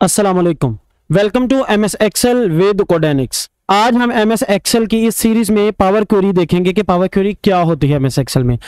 अस्सलाम वालेकुम to M S Excel with Codanics आज हम एम एस एक्सेल की इस सीरीज़ में पावर क्यूरी देखेंगे कि पावर क्यूरी क्या होती है एम एस एक्सेल में।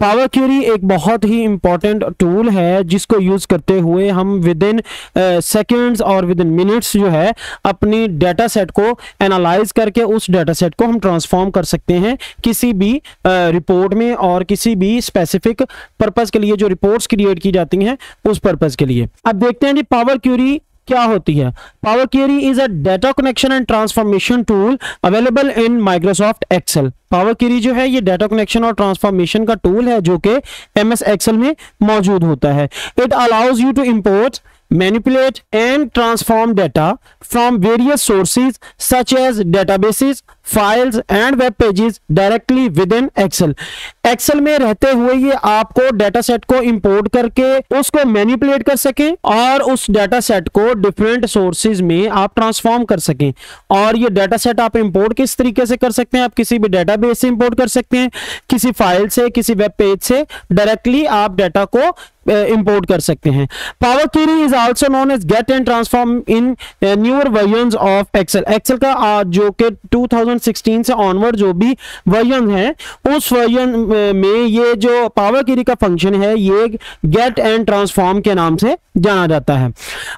पावर क्यूरी एक बहुत ही इंपॉर्टेंट टूल है जिसको यूज़ करते हुए हम विद इन सेकेंड्स और विद इन मिनट्स जो है अपनी डाटा सेट को एनालाइज करके उस डाटा सेट को हम ट्रांसफॉर्म कर सकते हैं किसी भी रिपोर्ट uh, में और किसी भी स्पेसिफिक पर्पज के लिए जो रिपोर्ट्स क्रिएट की जाती हैं उस पर्पज के लिए। अब देखते हैं जी पावर क्यूरी क्या होती है? Power query is a data connection and transformation tool available in Microsoft Excel power query जो है ये डेटा कनेक्शन और ट्रांसफॉर्मेशन का टूल है जो कि एम एस एक्सेल में मौजूद होता है। It allows you to import manipulate and transform data from various sources such as databases, files web pages directly within Excel. Excel में रहते हुए ये आपको डाटा सेट को इंपोर्ट करके उसको मैनिपुलेट कर सके और उस डाटा सेट को डिफरेंट सोर्सेज में आप ट्रांसफॉर्म कर सकें। और ये डाटा सेट आप इंपोर्ट किस तरीके से कर सकते हैं? आप किसी भी डेटाबेस से इंपोर्ट कर सकते हैं, किसी फ़ाइल से, किसी वेब पेज से डायरेक्टली आप डाटा को इंपोर्ट कर सकते हैं। Power query is also known as get and transform in newer version of Excel Excel का जो कि 2016 से ऑनवर्ड जो भी वर्जन है, उस वर्जन में ये जो पावर क्वेरी का फ़ंक्शन है, ये गेट एंड ट्रांसफॉर्म के नाम से जाना जाता है।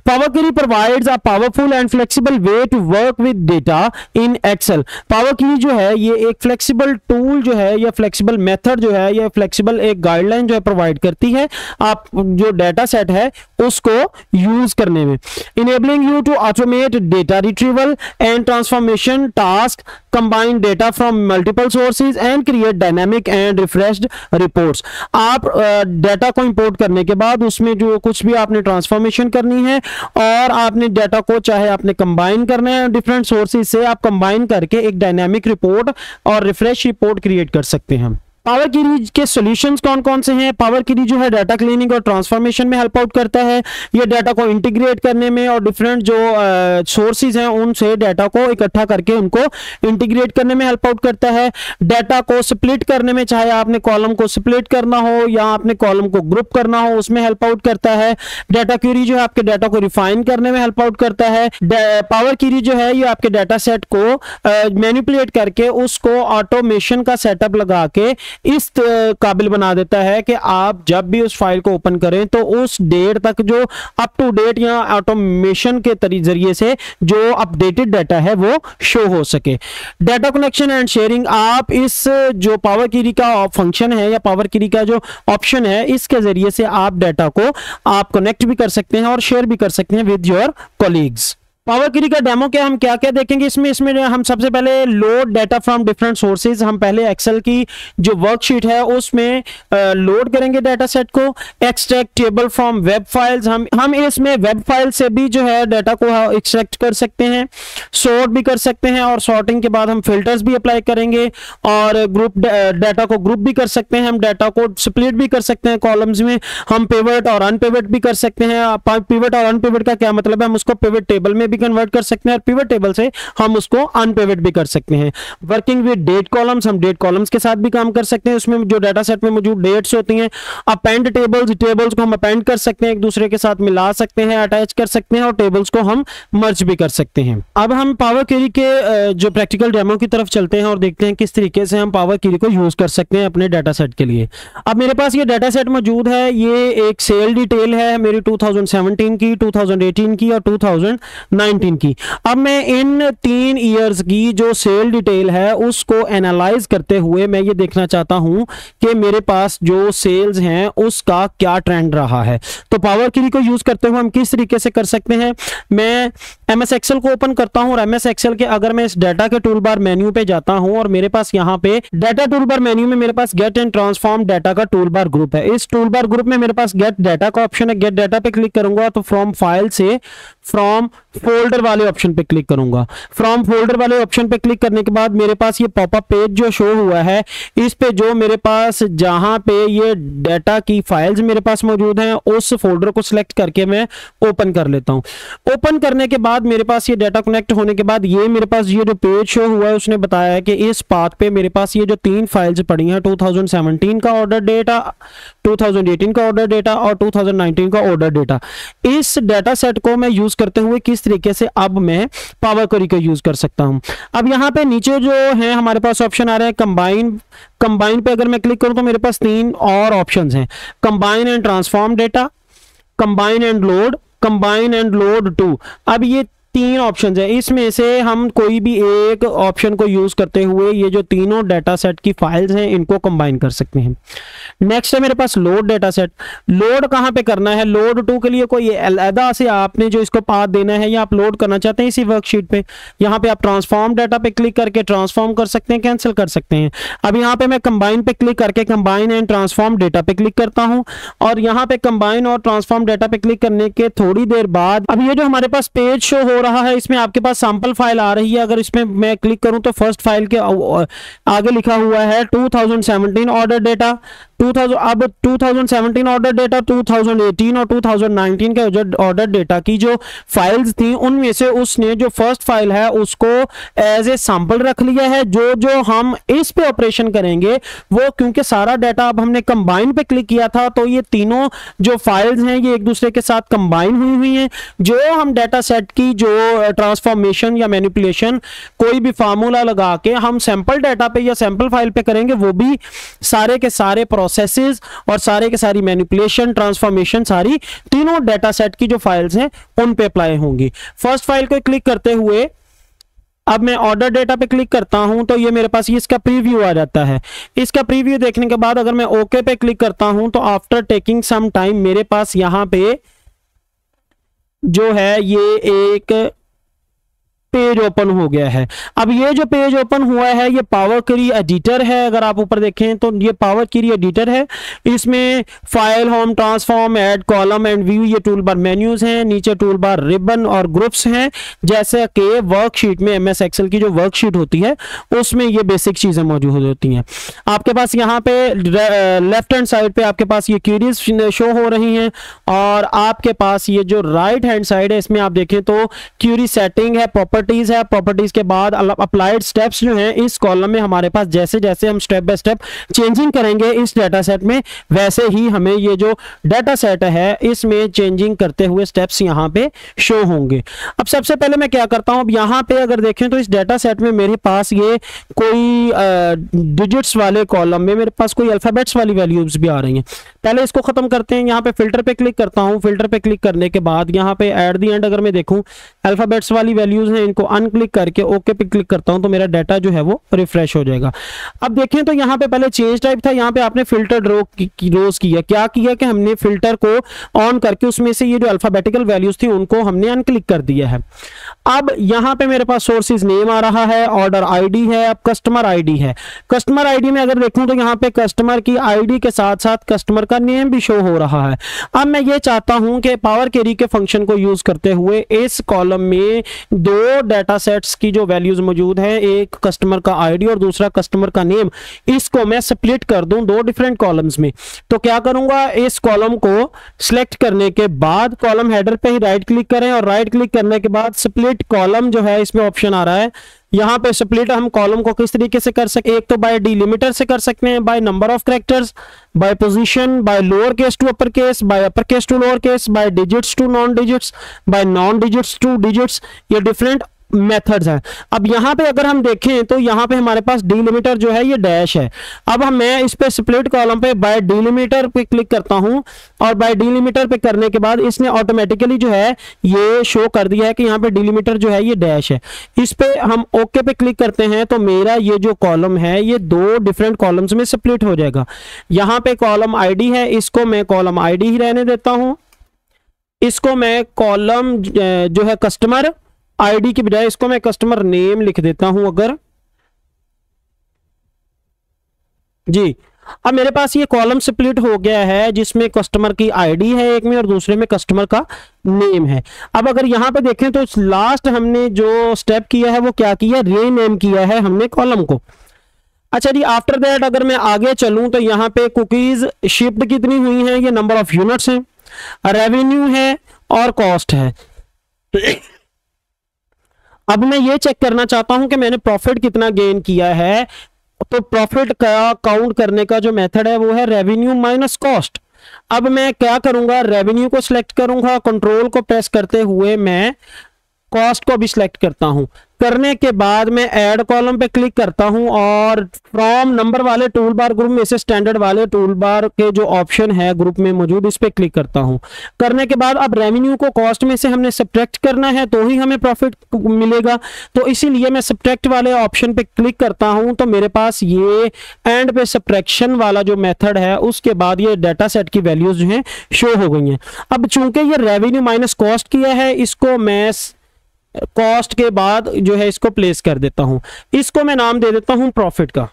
Power query provides a powerful and flexible way to work with data in Excel power query जो है, ये एक फ्लेक्सिबल टूल जो है, या फ्लेक्सिबल मेथड जो है, या फ्लेक्सिबल एक गाइडलाइन जो है प्रोवाइड करती है आप, जो डाटा सेट है, उसको यूज़ करने में। Enabling you to automate data retrieval and transformation task combine data from multiple sources and create dynamic and refreshed reports आप डाटा को इंपोर्ट करने के बाद उसमें जो कुछ भी आपने ट्रांसफॉर्मेशन करनी है और आपने डेटा को चाहे आपने कंबाइन करना है डिफरेंट सोर्सेज से आप कंबाइन करके एक डायनेमिक रिपोर्ट और रिफ्रेश रिपोर्ट क्रिएट कर सकते हैं पावर कीरी के सॉल्यूशंस कौन कौन से हैं? पावर कीरी जो है डाटा क्लीनिंग और ट्रांसफॉर्मेशन में हेल्प आउट करता है। ये डाटा को इंटीग्रेट करने में और डिफरेंट जो सोर्सेज हैं, उनसे डाटा को इकट्ठा करके उनको इंटीग्रेट करने में हेल्प आउट करता है। डाटा को स्प्लिट करने में चाहे आपने कॉलम को स्प्लिट करना हो या आपने कॉलम को ग्रुप करना हो, उसमें हेल्प आउट करता है। डाटा क्यूरी जो है आपके डाटा को रिफाइन करने में हेल्प आउट करता है। पावर क्यूरी जो है, ये आपके डाटा सेट को मैनिपुलेट करके उसको ऑटोमेशन का सेटअप लगा के इस काबिल बना देता है कि आप जब भी उस फ़ाइल को ओपन करें तो उस डेट तक जो अप टू डेट या ऑटोमेशन के ज़रिए से जो अपडेटेड डाटा है, वो शो हो सके। डाटा कनेक्शन एंड शेयरिंग आप इस, जो पावर कीरी का फ़ंक्शन है या पावर कीरी का जो ऑप्शन है, इसके ज़रिए से आप डाटा को आप कनेक्ट भी कर सकते हैं और शेयर भी कर सकते हैं विद योर कोलीग्स पावर क्री का डेमो क्या हम क्या क्या देखेंगे इसमें? इसमें हम सबसे पहले load data from different sources हम पहले एक्सेल की जो वर्कशीट है, उसमें लोड करेंगे डाटा सेट को। Extract table from web files हम हम इसमें वेब फ़ाइल से भी जो है डाटा को एक्सट्रैक्ट कर सकते हैं सॉर्ट भी कर सकते हैं और सॉर्टिंग के बाद हम फिल्टर्स भी अप्लाई करेंगे और ग्रुप डाटा को ग्रुप भी कर सकते हैं, हम डाटा को स्प्लिट भी कर सकते हैं कॉलम्स में, हम पिवट और अनपिवट भी कर सकते हैं। पिवट और अनपिवट का क्या मतलब है? हम उसको पिवट टेबल में भी कन्वर्ट कर सकते हैं और पिवट टेबल से हम उसको अनपिवट भी कर सकते हैं। वर्किंग विद डेट कॉलम्स हम डेट कॉलम्स के साथ भी काम कर सकते हैं। उसमें जो डाटा सेट में मौजूद डेट्स होती हैं अपेंड टेबल्स टेबल्स को हम अपेंड कर सकते हैं, एक दूसरे के साथ मिला सकते हैं अटैच कर सकते हैं और टेबल्स को हम मर्ज भी कर सकते हैं। अब हम पावर क्वेरी के जो प्रैक्टिकल डेमो की तरफ़ चलते हैं और देखते हैं किस तरीके से हम पावर क्वेरी को यूज़ कर सकते हैं अपने डाटा सेट के लिए। अब मेरे पास ये डाटा सेट मौजूद है, ये एक सेल डिटेल है मेरी 2017 की 2018 की और 2019 की। अब मैं इन तीन ईयर्स की जो सेल डिटेल है, उसको एनालाइज करते हुए मैं ये देखना चाहता हूँ कि मेरे पास जो सेल्स हैं, उसका क्या ट्रेंड रहा है। तो पावर क्री को यूज़ करते हुए हम किस तरीके से कर सकते हैं? मैं एम एस एक्सेल को ओपन करता हूँ और एम एस एक्सेल के अगर मैं इस डाटा के टूल बार मेन्यू पे जाता हूँ और मेरे पास यहाँ पे डाटा टूल बार मेन्यू में मेरे पास गेट एंड ट्रांसफॉर्म डाटा का टूल बार ग्रुप है। इस टूल बार ग्रुप में मेरे पास गेट डाटा का ऑप्शन है। गेट डाटा पे क्लिक करूँगा तो फ्रॉम फ़ाइल से फ्रॉम फोल्डर वाले ऑप्शन पे क्लिक करूँगा। फ्रॉम फोल्डर वाले ऑप्शन पे क्लिक करने के बाद मेरे पास ये पॉपअप पेज जो शो हुआ है, इस पे जो मेरे पास जहाँ पे ये डाटा की फाइल्स मेरे पास मौजूद हैं, उस फोल्डर को सिलेक्ट करके मैं ओपन कर लेता हूँ। ओपन करने के बाद मेरे पास ये डाटा कनेक्ट होने के बाद ये मेरे पास ये जो पेज शो हुआ है, उसने बताया है कि इस पाथ पे मेरे पास ये जो तीन फाइल्स पड़ी हैं 2017 का ऑर्डर डेटा 2018 का ऑर्डर डेटा और 2019 का ऑर्डर डेटा इस डाटा सेट को मैं यूज़ करते हुए किस तरीके से अब मैं पावर क्वेरी का यूज़ कर सकता हूँ। अब यहाँ पे नीचे जो है, हमारे पास ऑप्शन आ रहे हैं कंबाइन कंबाइन पे अगर मैं क्लिक करूँ तो मेरे पास तीन और ऑप्शन हैं। Combine and transform data combine and load combine and load to अब ये तीन ऑप्शन है। इसमें से हम कोई भी एक ऑप्शन को यूज़ करते हुए ये जो तीनों डाटा सेट की फाइल्स हैं, इनको कंबाइन कर सकते हैं। नेक्स्ट है मेरे पास लोड डाटा सेट लोड कहाँ पे करना है? लोड टू के लिए कोई अलहदा से आपने जो इसको पाथ देना है, या आप लोड करना चाहते हैं इसी वर्कशीट पे, यहाँ पे आप ट्रांसफॉर्म डाटा पे क्लिक करके ट्रांसफॉर्म कर सकते हैं कैंसिल कर सकते हैं। अब यहाँ पे मैं कंबाइन पे क्लिक करके कंबाइन एंड ट्रांसफॉर्म डेटा पे क्लिक करता हूँ, और यहाँ पे कंबाइन और ट्रांसफॉर्म डाटा पे क्लिक करने के थोड़ी देर बाद, अब ये जो हमारे पास पेज शो हो रहा है, इसमें आपके पास सैंपल फ़ाइल आ रही है। अगर इसमें मैं क्लिक करूँ तो फ़र्स्ट फ़ाइल के आगे लिखा हुआ है 2017 ऑर्डर डेटा 2000 अब 2017 ऑर्डर डेटा 2018 और 2019 के ऑर्डर डेटा की जो फाइल्स थी, उनमें से उसने जो फ़र्स्ट फ़ाइल है, उसको एज ए सैंपल रख लिया है। जो जो हम इस पे ऑपरेशन करेंगे, वो क्योंकि सारा डाटा अब हमने कंबाइन पे क्लिक किया था तो ये तीनों जो फाइल्स हैं, ये एक दूसरे के साथ कंबाइन हुई हुई हैं। जो हम डाटा सेट की जो ट्रांसफॉर्मेशन या मैनिपुलेशन कोई भी फार्मूला लगा के हम सैंपल डाटा पे या सैंपल फ़ाइल पे करेंगे, वो भी सारे के सारे प्रोसेस प्रोसेसेस और सारे के सारी मैनिपुलेशन ट्रांसफॉर्मेशन सारी तीनों डेटा सेट की जो फाइल्स हैं, उन पे अप्लाई होंगी। फ़र्स्ट फ़ाइल को क्लिक करते हुए, अब मैं ऑर्डर डेटा पे क्लिक करता हूँ तो ये मेरे पास ये इसका प्रीव्यू आ जाता है। इसका प्रीव्यू देखने के बाद अगर मैं ओके पे क्लिक करता हूँ तो आफ्टर टेकिंग सम टाइम मेरे पास यहाँ पे जो है, ये एक पेज ओपन हो गया है। अब ये जो पेज ओपन हुआ है, ये पावर क्री एडिटर है, अगर आप ऊपर देखें तो ये पावर क्री एडिटर है। इसमें file, home, transform, add, column, and view, ये टूल बार मेन्यूज हैं, नीचे टूल बार रिबन और ग्रुप्स हैं। जैसे कि वर्कशीट में एमएस एक्सेल की जो वर्कशीट होती है, उसमें ये बेसिक चीज़ें मौजूद होती हैं। आपके पास यहाँ पे लेफ़्ट हैंड साइड पे आपके पास ये क्यूरीज शो हो रही हैं और आपके पास ये जो राइट हैंड साइड है, इसमें आप देखें तो क्यूरी सेटिंग है, प्रॉपर प्रॉपर्टीज़ है प्रॉपर्टीज़ के बाद अप्लाइड स्टेप्स जो हैं, इस कॉलम में हमारे पास जैसे जैसे हम स्टेप बाय स्टेप चेंजिंग करेंगे इस डाटा सेट में, वैसे ही हमें ये जो डाटा सेट है, इसमें चेंजिंग करते हुए स्टेप्स यहाँ पे शो होंगे। अब सबसे पहले मैं क्या करता हूँ, अब यहाँ पे अगर देखें तो इस डाटा सेट में मेरे पास ये कोई डिजिट्स वाले कॉलम में मेरे पास कोई अल्फाबेट्स वाली वैल्यूज़ भी आ रही हैं। पहले इसको खत्म करते हैं, यहाँ पे फ़िल्टर पे क्लिक करता हूँ। फ़िल्टर पे क्लिक करने के बाद यहाँ पे एट दी एंड अगर मैं देखूँ अल्फाबेट्स वाली वैल्यूज़ हैं इनको अनक्लिक करके ओके पे क्लिक करता हूँ तो मेरा डाटा जो है वो रिफ्रेश हो जाएगा। अब देखें तो यहाँ पे पहले चेंज टाइप था, यहाँ पे आपने फ़िल्टर ड्रो रोज किया। क्या किया कि हमने फ़िल्टर को ऑन करके उसमें से ये जो अल्फाबेटिकल वैल्यूज़ थी, उनको हमने अनक्लिक कर दिया है। अब यहाँ पे मेरे पास सोर्सेज नेम आ रहा है ऑर्डर आईडी है, अब कस्टमर आईडी है। कस्टमर आईडी में अगर देखूँ तो यहाँ पे कस्टमर की आईडी के साथ साथ कस्टमर का नेम भी शो हो रहा है। अब मैं ये चाहता हूँ कि पावर कैरी के फ़ंक्शन को यूज़ करते हुए इस कॉलम में दो डाटा सेट्स की जो वैल्यूज़ मौजूद है, एक कस्टमर का आईडी और दूसरा कस्टमर का नेम इसको मैं स्प्लिट कर दूँ दो डिफरेंट कॉलम्स में। तो क्या करूँगा, इस कॉलम को सिलेक्ट करने के बाद कॉलम हेडर पे ही राइट क्लिक करें और राइट क्लिक करने के बाद स्प्लिट कॉलम जो है, इसमें ऑप्शन आ रहा है। यहाँ पे स्प्लिट हम कॉलम को किस तरीके से कर सकते एक तो बाय डिलिमिटर से कर सकते हैं by number of characters by position by lower case to upper case by upper case to lower case by digits to non digits by non digits to digits ये डिफरेंट मेथड्स हैं। अब यहाँ पे अगर हम देखें तो यहाँ पे हमारे पास डिलिमीटर जो है, ये डैश है। अब हम मैं इस पे स्प्लिट कॉलम पे बाय डिलिमीटर पे क्लिक करता हूँ और बाय डिलिमीटर पे करने के बाद इसने ऑटोमेटिकली जो है, ये शो कर दिया है कि यहाँ पे डिलिमीटर जो है, ये डैश है। इस पे हम ओके okay पे क्लिक करते हैं तो मेरा ये जो कॉलम है, ये दो डिफरेंट कॉलम्स में स्प्लिट हो जाएगा। यहाँ पे कॉलम आईडी है, इसको मैं कॉलम आईडी ही रहने देता हूँ। इसको मैं कॉलम जो है कस्टमर आईडी की बजाय इसको मैं कस्टमर नेम लिख देता हूँ अगर। जी। अब मेरे पास ये कॉलम स्प्लिट हो गया है जिसमें कस्टमर की आईडी है एक में और दूसरे में कस्टमर का नेम है। अब अगर यहाँ पे देखें तो लास्ट हमने जो स्टेप किया है वो क्या किया? रीनेम किया है हमने कॉलम को। अच्छा जी आफ्टर दैट अगर मैं आगे चलूँ तो यहाँ पे कुकीज शिफ्ट कितनी हुई हैं? ये नंबर ऑफ़ यूनिट्स हैं। रेवेन्यू है और कॉस्ट है। अब मैं ये चेक करना चाहता हूँ कि मैंने प्रॉफिट कितना गेन किया है। तो प्रॉफिट का काउंट करने का जो मेथड है वो है रेवेन्यू माइनस कॉस्ट अब मैं क्या करूँगा? रेवेन्यू को सिलेक्ट करूँगा कंट्रोल को प्रेस करते हुए मैं कॉस्ट को भी सिलेक्ट करता हूँ। करने के बाद मैं ऐड कॉलम पे क्लिक करता हूँ और फ्रॉम नंबर वाले टूल बार ग्रुप में से स्टैंडर्ड वाले टूल बार के जो ऑप्शन है ग्रुप में मौजूद, इस पर क्लिक करता हूँ। करने के बाद अब रेवेन्यू को कॉस्ट में से हमने सब्ट्रैक्ट करना है तो ही हमें प्रॉफिट मिलेगा। तो इसीलिए मैं सब्ट्रैक्ट वाले ऑप्शन पे क्लिक करता हूँ तो मेरे पास ये एंड पे सब्ट्रैक्शन वाला जो मेथड है, उसके बाद ये डाटा सेट की वैल्यूज़ जो है शो हो गई हैं। अब चूँकि ये रेवेन्यू माइनस कॉस्ट किया है, इसको मैं कॉस्ट के बाद जो है इसको प्लेस कर देता हूँ। इसको मैं नाम दे देता हूँ प्रॉफिट का।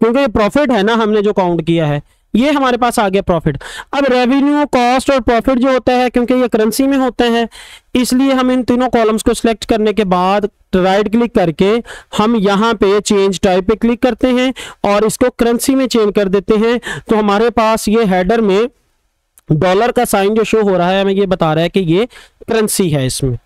क्योंकि प्रॉफिट है ना, हमने जो काउंट किया है, ये हमारे पास आ गया प्रॉफिट अब रेवेन्यू कॉस्ट और प्रॉफिट जो होता है, क्योंकि ये करेंसी में होते हैं, इसलिए हम इन तीनों कॉलम्स को सिलेक्ट करने के बाद राइट क्लिक करके हम यहाँ पे चेंज टाइप पे क्लिक करते हैं और इसको करेंसी में चेंज कर देते हैं। तो हमारे पास ये हेडर में डॉलर का साइन जो शो हो रहा है, हमें ये बता रहा है कि ये करेंसी है इसमें।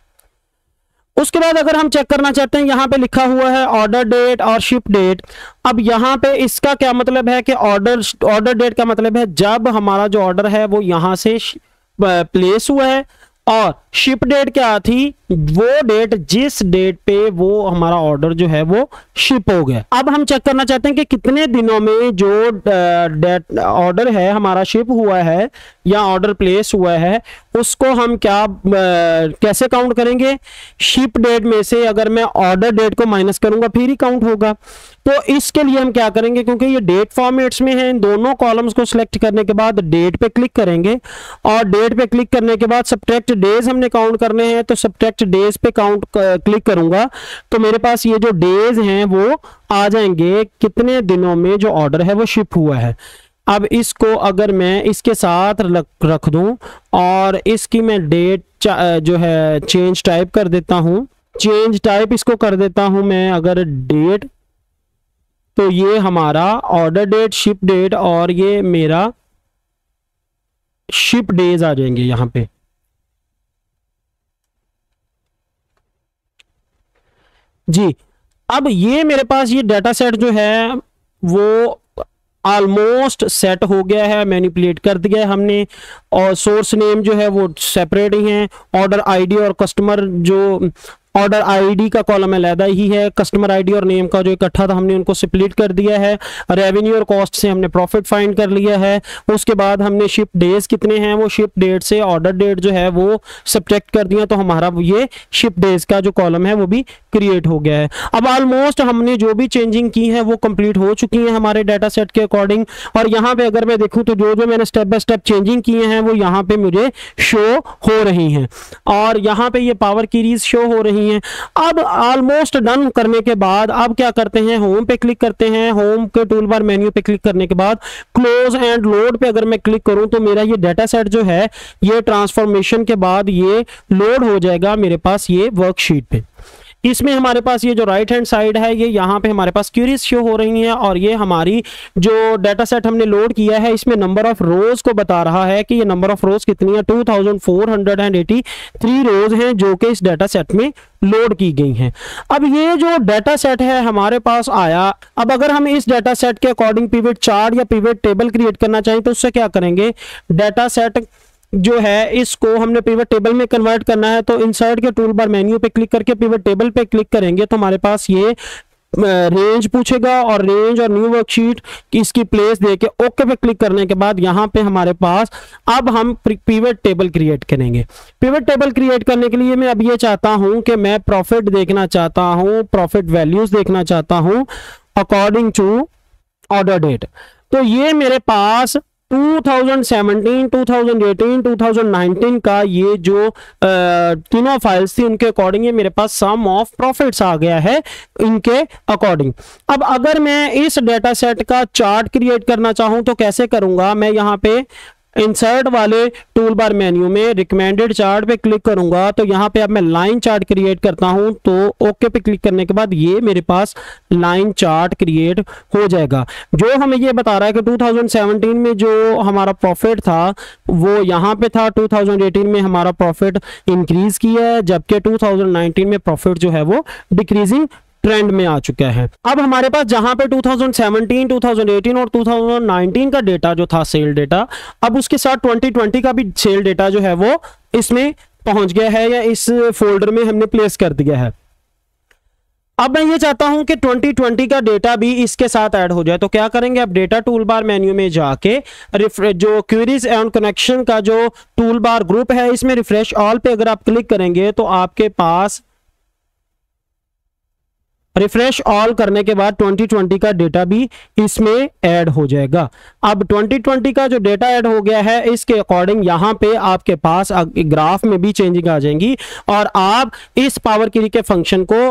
उसके बाद अगर हम चेक करना चाहते हैं, यहाँ पे लिखा हुआ है ऑर्डर डेट और शिप डेट अब यहाँ पे इसका क्या मतलब है कि ऑर्डर ऑर्डर डेट का मतलब है जब हमारा जो ऑर्डर है, वो यहाँ से प्लेस हुआ है। और शिप डेट क्या थी? वो डेट जिस डेट पे वो हमारा ऑर्डर जो है वो शिप हो गया। अब हम चेक करना चाहते हैं कि कितने दिनों में जो डेट ऑर्डर है हमारा शिप हुआ है या ऑर्डर प्लेस हुआ है उसको हम क्या आ, कैसे काउंट करेंगे? शिप डेट में से अगर मैं ऑर्डर डेट को माइनस करूँगा फिर ही काउंट होगा। तो इसके लिए हम क्या करेंगे, क्योंकि ये डेट फॉर्मेट्स में है, इन दोनों कॉलम्स को सिलेक्ट करने के बाद डेट पे क्लिक करेंगे। और डेट पे क्लिक करने के बाद सब्ट्रैक्ट डेज़ हमने काउंट करने हैं तो सब्ट्रैक्ट डेज़ पे काउंट क्लिक करूँगा। तो मेरे पास ये जो डेज़ हैं, वो आ जाएँगे। कितने दिनों में जो ऑर्डर है, वो शिप हुआ है। अब इसको अगर मैं इसके साथ रख दूँ, और इसकी मैं डेट जो है चेंज टाइप कर देता हूँ। चेंज टाइप इसको कर देता हूँ मैं, अगर डेट तो ये हमारा ऑर्डर डेट शिप डेट और ये मेरा शिप डेज़ आ जाएँगे यहाँ पे। जी, अब ये मेरे पास ये डाटा सेट जो है, वो ऑलमोस्ट सेट हो गया है मैनिपुलेट कर दिया है हमने। और सोर्स नेम जो है वो सेपरेट ही है। ऑर्डर आईडी और कस्टमर जो ऑर्डर आईडी का कॉलम अलहदा ही है। कस्टमर आईडी और नेम का जो इकट्ठा था, हमने उनको स्प्लिट कर दिया है। रेवेन्यू और कॉस्ट से हमने प्रॉफिट फाइंड कर लिया है। उसके बाद हमने शिप डेज़ कितने हैं, वो शिप डेट से ऑर्डर डेट जो है, वो सब्जेक्ट कर दिया। तो हमारा ये शिप डेज़ का जो कॉलम है, वो भी क्रिएट हो गया है। अब ऑलमोस्ट हमने जो भी चेंजिंग की है, वो कंप्लीट हो चुकी है हमारे डाटा सेट के अकॉर्डिंग और यहाँ पे अगर मैं देखूँ तो जो जो मैंने स्टेप बाय स्टेप चेंजिंग किए हैं, वो यहाँ पे मुझे शो हो रही हैं। और यहाँ पे ये पावर कीरीज शो हो रही हैं। अब ऑलमोस्ट डन करने के बाद अब क्या करते हैं? होम पे क्लिक करते हैं। होम के टूल बार मेन्यू पे क्लिक करने के बाद क्लोज एंड लोड पे अगर मैं क्लिक करूँ तो मेरा ये डाटा सेट जो है, ये ट्रांसफॉर्मेशन के बाद ये लोड हो जाएगा मेरे पास ये वर्कशीट पे। इसमें हमारे पास ये जो राइट हैंड साइड है, ये यहाँ पे हमारे पास क्यूरीज शो हो रही हैं और ये हमारी जो डाटा सेट हमने लोड किया है, इसमें नंबर ऑफ़ रोज को बता रहा है कि ये नंबर ऑफ़ रोज कितनी है? 2483 रोज हैं जो कि इस डाटा सेट में लोड की गई हैं। अब ये जो डाटा सेट है, हमारे पास आया। अब अगर हम इस डाटा सेट के अकॉर्डिंग पिवट चार्ट या पिवट टेबल क्रिएट करना चाहें तो उससे क्या करेंगे? डाटा सेट जो है, इसको हमने पिवट टेबल में कन्वर्ट करना है तो इंसर्ट के टूल बार मेन्यू पे क्लिक करके पिवट टेबल पे क्लिक करेंगे तो हमारे पास ये रेंज पूछेगा और रेंज और न्यू वर्कशीट इसकी प्लेस देके ओके पे क्लिक करने के बाद यहाँ पे हमारे पास अब हम पिवट टेबल क्रिएट करेंगे। पिवट टेबल क्रिएट करने के लिए मैं अब ये चाहता हूँ कि मैं प्रॉफिट देखना चाहता हूँ प्रॉफिट वैल्यूज़ देखना चाहता हूँ अकॉर्डिंग टू ऑर्डर डेट तो ये मेरे पास 2017, 2018, 2019 का ये जो तीनों फाइल्स थी उनके अकॉर्डिंग ये मेरे पास सम ऑफ़ प्रॉफिट्स आ गया है इनके अकॉर्डिंग अब अगर मैं इस डेटा सेट का चार्ट क्रिएट करना चाहूँ तो कैसे करूँगा? मैं यहाँ पे इंसर्ट वाले टूल बार मेन्यू में रिकमेंडेड चार्ट पे क्लिक करूँगा तो यहाँ पे अब मैं लाइन चार्ट क्रिएट करता हूँ तो ओके पे क्लिक करने के बाद ये मेरे पास लाइन चार्ट क्रिएट हो जाएगा। जो हमें ये बता रहा है कि 2017 में जो हमारा प्रॉफिट था, वो यहाँ पे था। 2018 में हमारा प्रॉफिट इंक्रीज किया है, जबकि 2019 में प्रॉफिट जो है वो डिक्रीजिंग ट्रेंड में आ चुका है। अब हमारे पास जहाँ पे 2017, 2018 और 2019 का डेटा जो था सेल डेटा अब उसके साथ 2020 का भी सेल डेटा जो है वो इसमें पहुँच गया है या इस फोल्डर में हमने प्लेस कर दिया है। अब मैं ये चाहता हूँ कि 2020 का डेटा भी इसके साथ ऐड हो जाए। तो क्या करेंगे? अब डेटा टूल बार मेन्यू में जाके जो क्वेरीज एंड कनेक्शन का जो टूल बार ग्रुप है इसमें रिफ्रेश ऑल पे अगर आप क्लिक करेंगे तो आपके पास रिफ्रेश ऑल करने के बाद 2020 का डेटा भी इसमें ऐड हो जाएगा। अब 2020 का जो डेटा ऐड हो गया है, इसके अकॉर्डिंग यहाँ पे आपके पास ग्राफ में भी चेंजिंग आ जाएँगी और आप इस पावर क्री के फ़ंक्शन को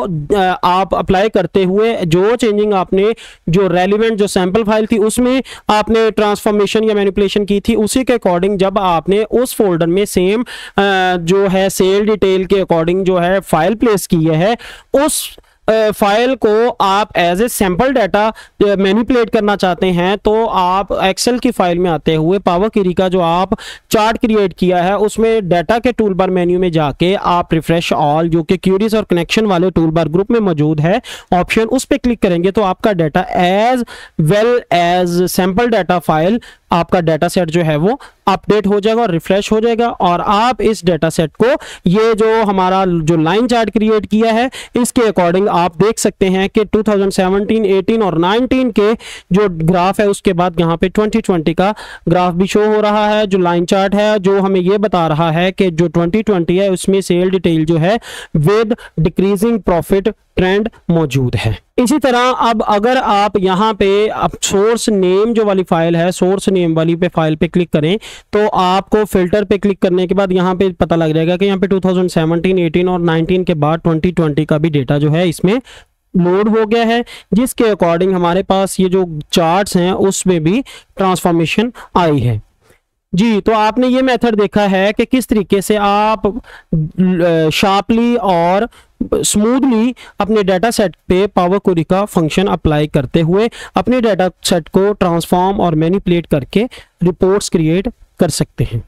आप अप्लाई करते हुए जो चेंजिंग आपने, जो रेलिवेंट जो सैंपल फ़ाइल थी उसमें आपने ट्रांसफॉर्मेशन या मैनिपुलेशन की थी, उसी के अकॉर्डिंग जब आपने उस फोल्डर में सेम जो है सेल डिटेल के अकॉर्डिंग जो है फ़ाइल प्लेस की है, उस फ़ाइल को आप as a sample data manipulate करना चाहते हैं तो आप एक्सेल की फ़ाइल में आते हुए पावर क्वेरी का जो आप चार्ट क्रिएट किया है, उसमें डाटा के टूल बार मेन्यू में जाके आप रिफ्रेश ऑल जो कि क्यूरीज और कनेक्शन वाले टूल बार ग्रुप में मौजूद है ऑप्शन उस पर क्लिक करेंगे तो आपका data as well as sample data file आपका डाटा सेट जो है वो अपडेट हो जाएगा और रिफ्रेश हो जाएगा और आप इस डेटा सेट को ये जो हमारा जो लाइन चार्ट क्रिएट किया है इसके अकॉर्डिंग आप देख सकते हैं कि 2017, 18 और 19 के जो ग्राफ है उसके बाद यहाँ पे 2020 का ग्राफ भी शो हो रहा है जो लाइन चार्ट है जो हमें ये बता रहा है कि जो 2020 है उसमें सेल डिटेल जो है विद डिक्रीजिंग प्रॉफिट ट्रेंड मौजूद है। इसी तरह अब अगर आप यहाँ पे अब सोर्स नेम जो वाली फ़ाइल है सोर्स नेम वाली पे फ़ाइल पे क्लिक करें तो आपको फ़िल्टर पे क्लिक करने के बाद यहाँ पे पता लग जाएगा कि यहाँ पे 2017, 18 और 19 के बाद 2020 का भी डेटा जो है इसमें लोड हो गया है जिसके अकॉर्डिंग हमारे पास ये जो चार्ट्स हैं उसमें भी ट्रांसफॉर्मेशन आई है। जी तो आपने ये मेथड देखा है कि किस तरीके से आप शार्पली और स्मूथली अपने डाटा सेट पे पावर क्वेरी का फ़ंक्शन अप्लाई करते हुए अपने डाटा सेट को ट्रांसफॉर्म और मैनिपुलेट करके रिपोर्ट्स क्रिएट कर सकते हैं।